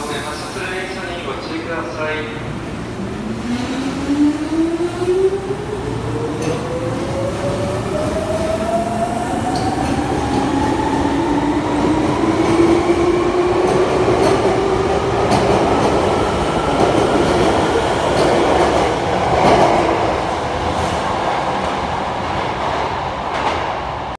発するにご注意ください。